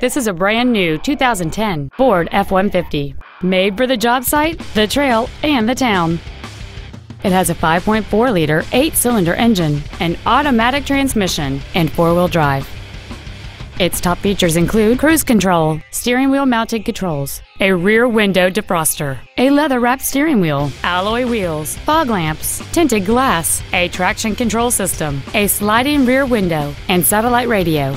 This is a brand new 2010 Ford F-150, made for the job site, the trail, and the town. It has a 5.4-liter, eight-cylinder engine, an automatic transmission, and four-wheel drive. Its top features include cruise control, steering wheel mounted controls, a rear window defroster, a leather wrapped steering wheel, alloy wheels, fog lamps, tinted glass, a traction control system, a sliding rear window, and satellite radio.